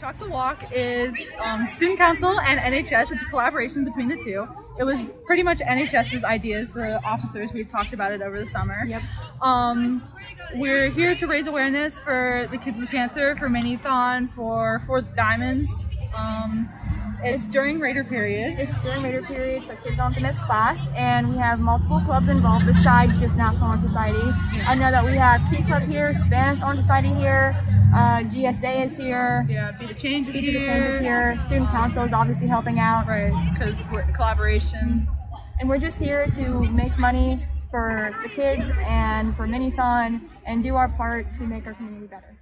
Chalk the Walk is um, Student Council and NHS. It's a collaboration between the two. It was pretty much NHS's ideas, the officers. We talked about it over the summer. Yep. Um, we're here to raise awareness for the kids with cancer, for Mini-thon, for Four Diamonds. Um, it's during Raider period. It's during Raider period, so kids don't have to miss class, and we have multiple clubs involved besides just National Honor Society. I know that we have Key Club here, Spanish Honor Society here, uh, GSA is here. Yeah, Be the Change is here. Change is here. Student Council is obviously helping out. Right, because we're collaboration. And we're just here to make money for the kids and for Mini-thon and do our part to make our community better.